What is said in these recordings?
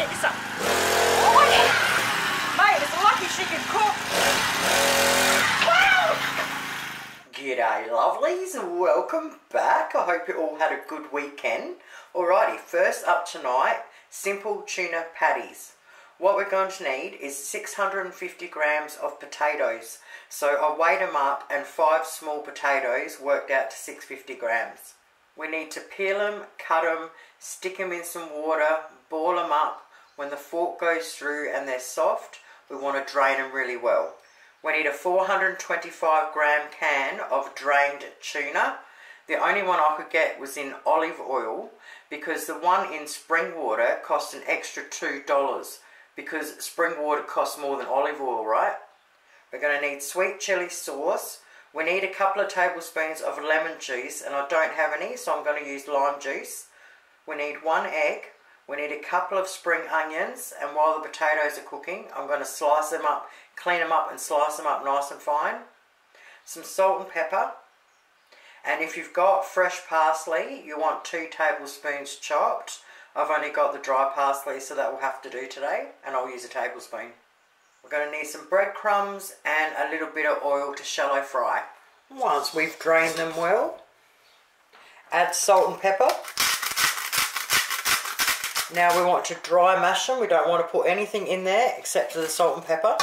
Get you some. Mate, it's lucky she can cook. G'day lovelies and welcome back. I hope you all had a good weekend. Alrighty, first up tonight, simple tuna patties. What we're going to need is 650 grams of potatoes. So I weighed them up and five small potatoes worked out to 650 grams. We need to peel them, cut them, stick them in some water, boil them up. When the fork goes through and they're soft, we want to drain them really well. We need a 425 gram can of drained tuna. The only one I could get was in olive oil because the one in spring water cost an extra $2 because spring water costs more than olive oil, right? We're going to need sweet chili sauce. We need a couple of tablespoons of lemon juice and I don't have any so I'm going to use lime juice. We need one egg. We need a couple of spring onions and while the potatoes are cooking I'm going to slice them up, clean them up and slice them up nice and fine. Some salt and pepper. And if you've got fresh parsley, you want two tablespoons chopped. I've only got the dry parsley so that will have to do today and I'll use a tablespoon. We're going to need some breadcrumbs and a little bit of oil to shallow fry. Once we've drained them well, add salt and pepper. Now we want to dry mash them. We don't want to put anything in there except for the salt and pepper.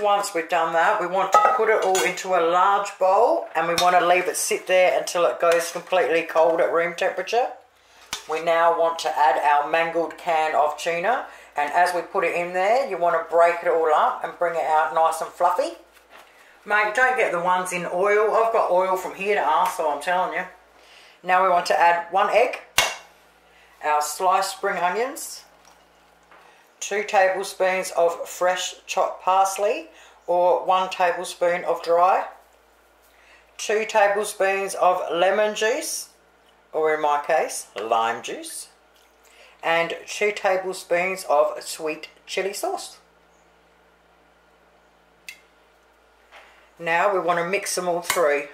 Once we've done that, we want to put it all into a large bowl and we want to leave it sit there until it goes completely cold at room temperature. We now want to add our mangled can of tuna and as we put it in there, you want to break it all up and bring it out nice and fluffy. Mate, don't get the ones in oil. I've got oil from here to arsehole, I'm telling you. Now we want to add one egg, our sliced spring onions, two tablespoons of fresh chopped parsley or one tablespoon of dry, two tablespoons of lemon juice, or in my case, lime juice, and two tablespoons of sweet chili sauce. Now we want to mix them all through.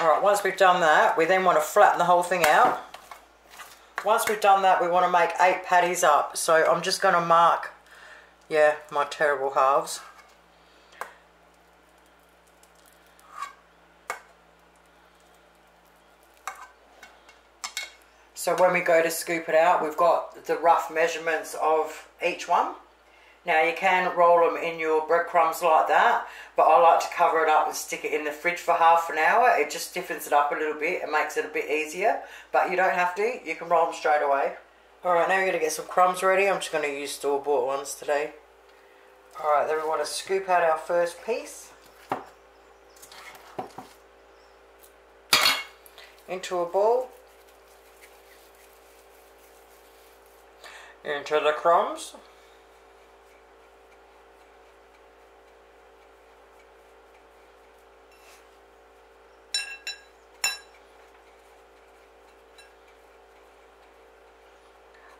Alright, once we've done that, we then want to flatten the whole thing out. Once we've done that, we want to make eight patties up. So I'm just going to mark, yeah, my terrible halves. So when we go to scoop it out, we've got the rough measurements of each one. Now you can roll them in your breadcrumbs like that, but I like to cover it up and stick it in the fridge for half an hour. It just stiffens it up a little bit and makes it a bit easier, but you don't have to. You can roll them straight away. Alright, now we're going to get some crumbs ready. I'm just going to use store-bought ones today. Alright, then we want to scoop out our first piece. Into a bowl. Into the crumbs.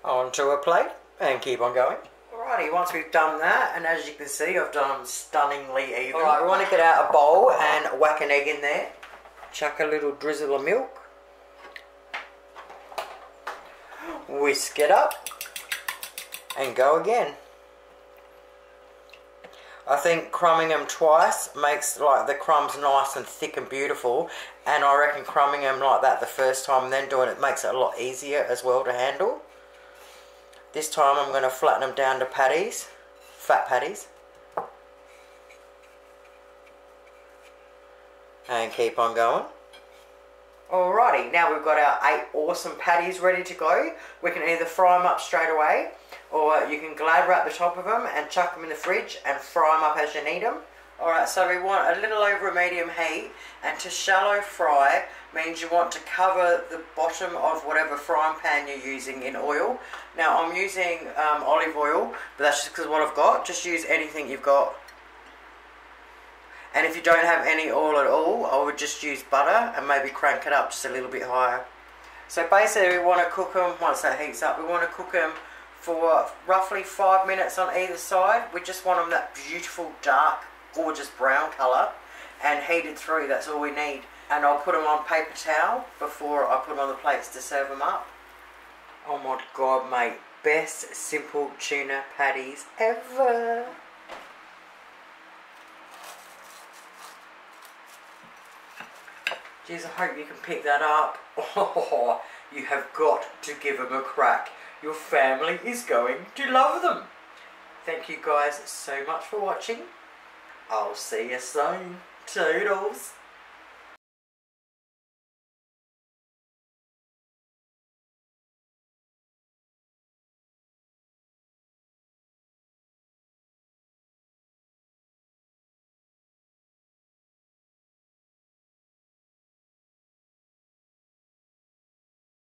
Onto a plate and keep on going. Alrighty, once we've done that, and as you can see, I've done them stunningly even. Alright, we want to get out a bowl and whack an egg in there. Chuck a little drizzle of milk. Whisk it up. And go again. I think crumbing them twice makes like the crumbs nice and thick and beautiful and I reckon crumbing them like that the first time and then doing it makes it a lot easier as well to handle. This time I'm going to flatten them down to patties, fat patties. And keep on going. Alrighty, now we've got our eight awesome patties ready to go. We can either fry them up straight away or you can glad wrap the top of them and chuck them in the fridge and fry them up as you need them. Alright, so we want a little over a medium heat and to shallow fry means you want to cover the bottom of whatever frying pan you're using in oil. Now I'm using um, olive oil, but that's just because what I've got. Just use anything you've got. And if you don't have any oil at all, I would just use butter and maybe crank it up just a little bit higher. So basically we want to cook them, once that heats up, we want to cook them for roughly five minutes on either side. We just want them that beautiful dark gorgeous brown colour and heated through, that's all we need. And I'll put them on paper towel before I put them on the plates to serve them up. Oh my god, mate. Best simple tuna patties ever. Jeez, I hope you can pick that up. Oh, you have got to give them a crack. Your family is going to love them. Thank you guys so much for watching. I'll see you soon. Toodles.